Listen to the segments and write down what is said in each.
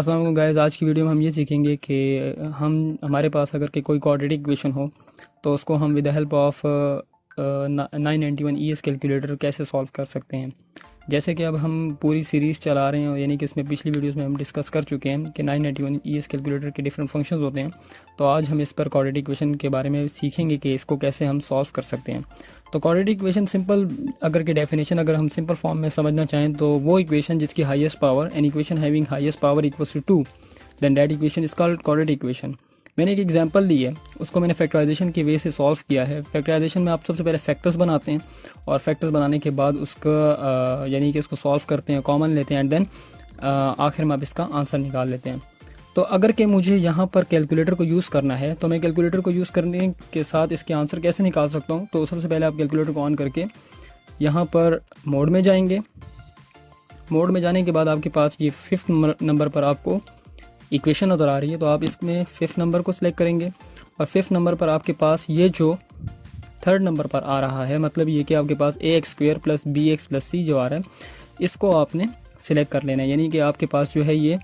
Aslam guys, आज की video में हम ये सीखेंगे कि हम, हमारे पास अगर के कोई क्वाड्रेटिक इक्वेशन हो तो उसको हम with help of nine ninety one E S calculator कैसे सॉल्व कर सकते हैं। जैसे कि अब हम पूरी सीरीज़ चला रहे हैं, यानी कि इसमें पिछली वीडियोस में हम डिस्कस कर चुके हैं कि 991 ई एस कैलकुलेटर के डिफरेंट फ़ंक्शंस होते हैं। तो आज हम इस पर कॉर्डिनेट इक्वेशन के बारे में सीखेंगे कि इसको कैसे हम सॉल्व कर सकते हैं। तो कॉर्डिनेट इक्वेशन सिंपल अगर के डेफिनेशन अगर हम सिंपल फॉर्म में समझना चाहें तो वो इक्वेशन जिसकी highest power an equation having highest power equals to two then that equation is called coordinate equation मैंने एक एग्जांपल दी है, उसको मैंने फैक्टराइजेशन की वे से सॉल्व किया है। फैक्टराइजेशन में आप सबसे पहले फैक्टर्स बनाते हैं और फैक्टर्स बनाने के बाद उसका यानी कि उसको सॉल्व करते हैं कॉमन लेते हैं एंड देन आखिर में आप इसका आंसर निकाल लेते हैं। तो अगर कि मुझे यहाँ पर कैलकुलेटर को यूज़ करना है तो मैं कैलकुलेटर को यूज़ करने के साथ इसके आंसर कैसे निकाल सकता हूँ? तो सबसे पहले आप कैलकुलेटर को ऑन करके यहाँ पर मोड में जाएँगे। मोड में जाने के बाद आपके पास ये फिफ्थ नंबर पर आपको इक्वेशन नज़र आ रही है तो आप इसमें फिफ्थ नंबर को सिलेक्ट करेंगे और फिफ्थ नंबर पर आपके पास ये जो थर्ड नंबर पर आ रहा है मतलब ये कि आपके पास a x square plus b x plus c जो आ रहा है, इसको आपने सिलेक्ट कर लेना है, यानी कि आपके पास जो है ये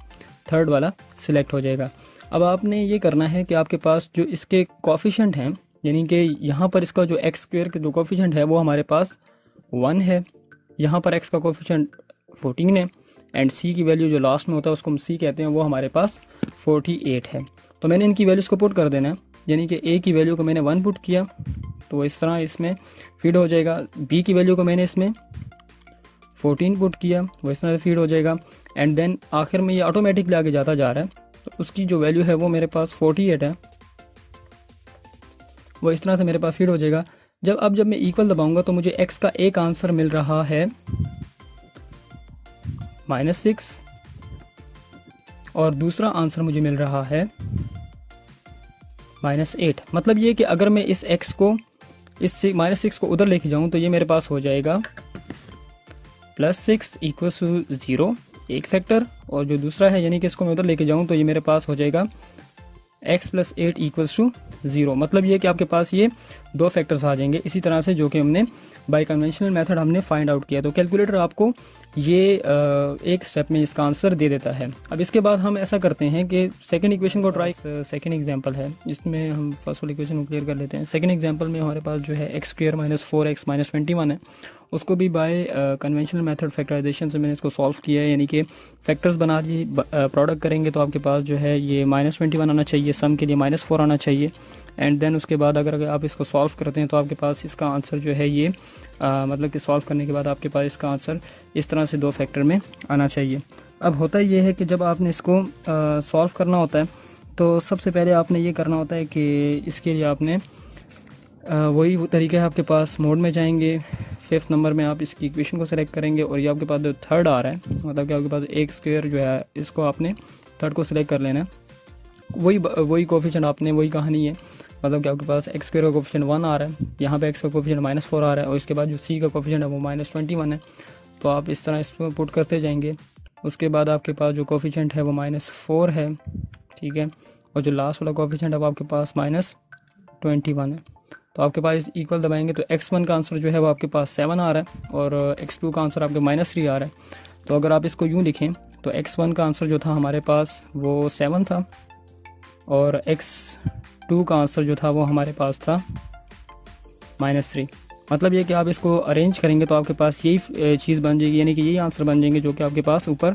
थर्ड वाला सिलेक्ट हो जाएगा। अब आपने ये करना है कि आपके पास जो इसके कॉफिशेंट हैं, यानी कि यहाँ पर इसका जो एक्स स्क्वेयर का जो कॉफिशेंट है, वो हमारे पास वन है, यहाँ पर एक्स का कॉफिशेंट फोर्टीन है एंड सी की वैल्यू जो लास्ट में होता है, उसको हम सी कहते हैं, वो हमारे पास फोर्टी एट है। तो मैंने इनकी वैल्यूज़ को पुट कर देना है। यानी कि ए की वैल्यू को मैंने वन पुट किया तो इस तरह इसमें फ़ीड हो जाएगा। बी की वैल्यू को मैंने इसमें फोर्टीन पुट किया, वो इस तरह से फ़ीड हो जाएगा। एंड देन आखिर में ये ऑटोमेटिकली आगे जाता जा रहा है। तो उसकी जो वैल्यू है, वो मेरे पास फोर्टी एट है। वो इस तरह से मेरे पास फ़ीड हो जाएगा। जब, अब जब मैं इक्वल दबाऊँगा तो मुझे एक्स का एक आंसर मिल रहा है। Minus six. और दूसरा आंसर मुझे मिल रहा है माइनस एट। मतलब ये कि अगर मैं इस एक्स को, इस माइनस सिक्स को उधर लेके जाऊँ तो ये मेरे पास हो जाएगा plus six equal to zero एक फैक्टर और जो दूसरा है, यानी कि इसको मैं उधर लेके जाऊँ तो ये मेरे पास हो जाएगा x plus eight equals to zero. मतलब ये कि आपके पास ये दो फैक्टर्स आ जाएँगे इसी तरह से जो कि हमने बाय कन्वेंशनल मेथड हमने फाइंड आउट किया। तो कैलकुलेटर आपको ये एक स्टेप में इसका आंसर दे देता है। अब इसके बाद हम ऐसा करते हैं कि सेकेंड इक्वेशन को ट्राई सेकेंड एग्ज़ाम्पल है। इसमें हम फ़र्स्ट वाली इक्वेशन को क्लियर कर लेते हैं। सेकेंड एग्ज़ाम्पल में हमारे पास जो है x square minus four x minus twenty one है। उसको भी बाय कन्वेंशनल मेथड फैक्टराइजेशन से मैंने इसको सॉल्व किया है यानी कि फैक्टर्स बना दिए प्रोडक्ट करेंगे तो आपके पास जो है ये माइनस ट्वेंटी वन आना चाहिए सम के लिए माइनस फोर आना चाहिए। एंड देन उसके बाद अगर आप इसको सॉल्व करते हैं तो आपके पास इसका आंसर जो है ये आ, मतलब कि सॉल्व करने के बाद आपके पास इसका आंसर इस तरह से दो फैक्टर में आना चाहिए। अब होता ये है कि जब आपने इसको सॉल्व करना होता है तो सबसे पहले आपने ये करना होता है कि इसके लिए आपने वही तरीका है आपके पास मोड में जाएँगे फिफ्थ नंबर में आप इसकी इक्वेशन को सेलेक्ट करेंगे और ये आपके पास जो थर्ड आ रहा है मतलब कि आपके पास एक स्क्वेयर जो है, इसको आपने थर्ड को सिलेक्ट कर लेना है। वही वही कोफिशेंट आपने, वही कहानी है। मतलब कि आपके पास एक्स स्क्र का कोफिशेंट वन आ रहा है, यहाँ पे एक्स का कोफिशेंट माइनस फोर आ रहा है और इसके बाद जो सी का कोफिशेंट है वो माइनस ट्वेंटी वन है। तो आप इस तरह इसको पुट करते जाएँगे। उसके बाद आपके पास जो कोफिशेंट है वो माइनस फोर है, ठीक है? और जो लास्ट वाला कोफिशेंट है वो आपके पास माइनस ट्वेंटी वन है। तो आपके पास इक्वल दबाएँगे तो एक्स वन का आंसर जो है वो आपके पास सेवन आ रहा है और एक्स टू का आंसर आपके माइनस थ्री आ रहा है। तो अगर आप इसको यूँ लिखें तो एक्स वन का आंसर जो था हमारे पास वो सेवन था और एक्स टू का आंसर जो था वो हमारे पास था माइनस थ्री मतलब ये कि आप इसको अरेंज करेंगे तो आपके पास यही चीज़ बन जाएगी, यानी कि यही आंसर बन जाएँगे जो कि आपके पास ऊपर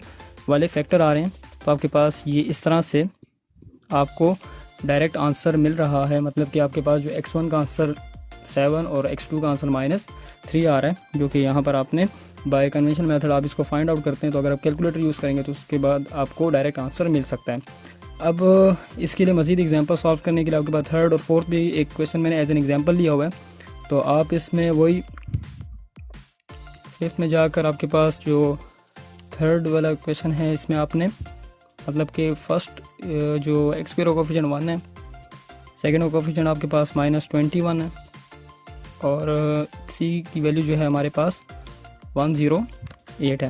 वाले फैक्टर आ रहे हैं। तो आपके पास ये इस तरह से आपको डायरेक्ट आंसर मिल रहा है मतलब कि आपके पास जो एक्स वन का आंसर सेवन और एक्स टू का आंसर माइनस थ्री आ रहा है, जो कि यहाँ पर आपने बाय कन्वेंशन मेथड आप इसको फाइंड आउट करते हैं तो अगर आप कैलकुलेटर यूज़ करेंगे तो उसके बाद आपको डायरेक्ट आंसर मिल सकता है। अब इसके लिए मज़ीद एग्ज़ाम्पल सॉल्व करने के लिए आपके पास थर्ड और फोर्थ भी एक क्वेश्चन मैंने एज एन एग्ज़ाम्पल लिया हुआ है तो आप इसमें वही फिफ्थ में जाकर आपके पास जो थर्ड वाला क्वेश्चन है, इसमें आपने मतलब कि फ़र्स्ट जो एक्सपेयर कोफिशन वन है सेकेंड कोफिशन आपके पास माइनस ट्वेंटी वन है, और सी की वैल्यू जो है हमारे पास वन ज़ीरो एट है।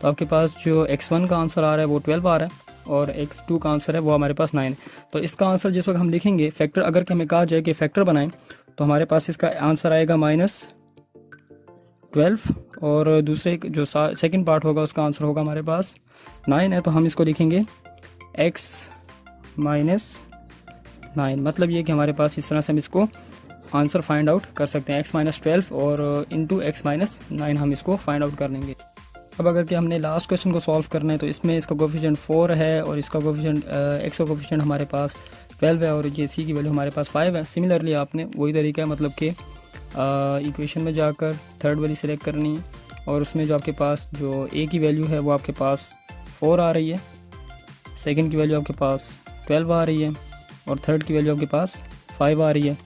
तो आपके पास जो एक्स वन का आंसर आ रहा है वो ट्वेल्व आ रहा है, और एक्स टू का आंसर है वो हमारे पास नाइन तो इसका आंसर जिस वक्त हम लिखेंगे फैक्टर अगर कि हमें कहा जाए कि फैक्टर बनाएँ तो हमारे पास इसका आंसर आएगा माइनस ट्वेल्व और दूसरे जो सेकंड पार्ट होगा, उसका आंसर होगा हमारे पास। नाइन है तो हम इसको लिखेंगे एक्स माइनस नाइन मतलब ये कि हमारे पास इस तरह से हम इसको आंसर फाइंड आउट कर सकते हैं। एक्स माइनस ट्वेल्व और इंटू एक्स माइनस नाइन हम इसको फाइंड आउट कर लेंगे। अब अगर कि हमने लास्ट क्वेश्चन को सॉल्व करना है तो इसमें इसका कोफिशेंट फोर है और इसका कोफिशेंट एक्स का कोफिशेंट हमारे पास ट्वेल्व है और ये सी की वैल्यू हमारे पास फाइव है। सिमिलरली आपने वही तरीका है मतलब कि इक्वेशन में जाकर थर्ड वाली सिलेक्ट करनी है और उसमें जो आपके पास जो ए की वैल्यू है, वो आपके पास फोर आ रही है। सेकेंड की वैल्यू आपके पास ट्वेल्व आ रही है और थर्ड की वैल्यू आपके पास फाइव आ रही है।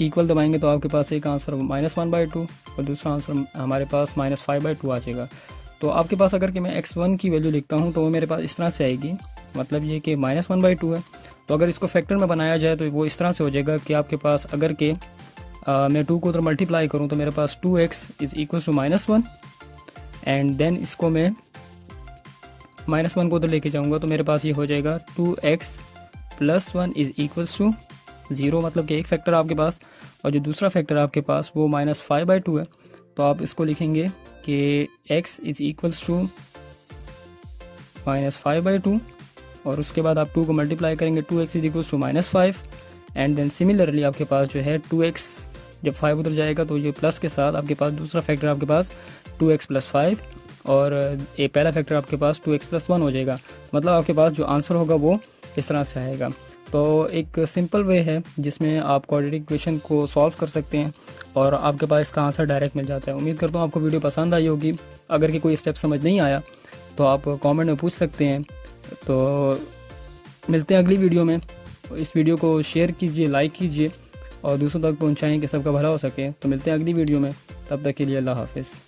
इक्वल दबाएँगे तो आपके पास एक answer minus one by two और दूसरा आंसर हमारे पास माइनस फाइव बाई टू आ जाएगा। तो आपके पास अगर कि मैं एक्स वन की वैल्यू लिखता हूँ तो वो मेरे पास इस तरह से आएगी। मतलब ये कि माइनस वन बाई टू है। तो अगर इसको फैक्टर में बनाया जाए तो वो इस तरह से हो जाएगा कि आपके पास अगर के मैं टू को उधर मल्टीप्लाई करूँ तो मेरे पास two x is equal to minus one and then इसको मैं माइनस वन को उधर लेके जाऊँगा तो मेरे पास ये हो जाएगा two x plus one is equals to zero मतलब कि एक फैक्टर आपके पास और जो दूसरा फैक्टर आपके पास वो माइनस फाइव बाई टू है। तो आप इसको लिखेंगे कि x is equals to minus five by two और उसके बाद आप टू को मल्टीप्लाई करेंगे two x is equals to minus five and then similarly आपके पास जो है टू एक्स जब फाइव उधर जाएगा तो ये प्लस के साथ आपके पास दूसरा फैक्टर आपके पास टू एक्स प्लस फाइव और ये पहला फैक्टर आपके पास टू एक्स प्लस वन हो जाएगा। मतलब आपके पास जो आंसर होगा वो इस तरह से आएगा। तो एक सिंपल वे है जिसमें आप क्वाड्रेटिक इक्वेशन को सॉल्व कर सकते हैं और आपके पास इसका आंसर डायरेक्ट मिल जाता है। उम्मीद करता हूँ आपको वीडियो पसंद आई होगी। अगर कि कोई स्टेप समझ नहीं आया तो आप कमेंट में पूछ सकते हैं। तो मिलते हैं अगली वीडियो में। इस वीडियो को शेयर कीजिए लाइक कीजिए और दूसरों तक पहुँचाएँ कि सबका भला हो सके। तो मिलते हैं अगली वीडियो में। तब तक के लिए अल्लाह हाफिज़।